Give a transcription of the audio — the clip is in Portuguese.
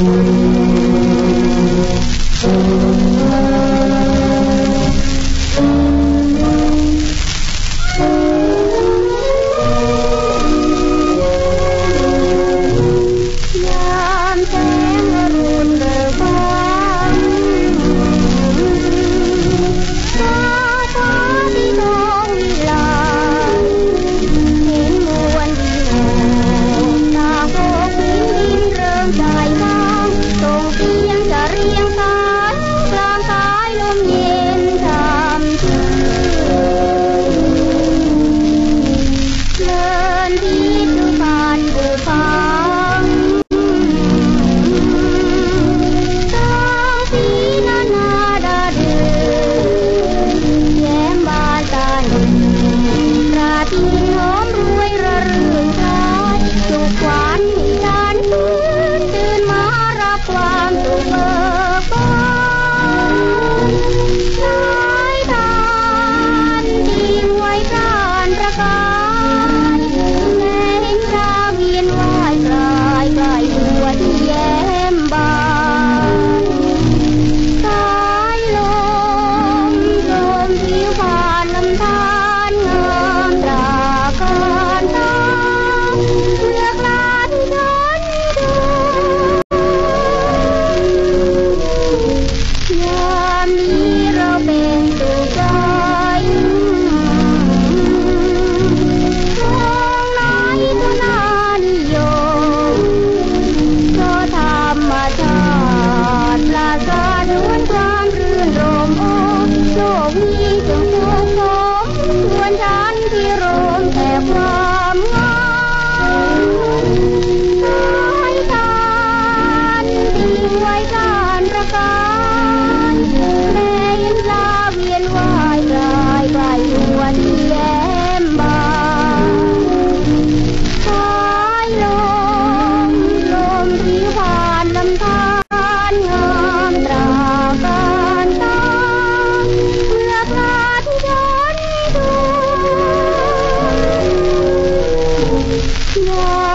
ย Yeah.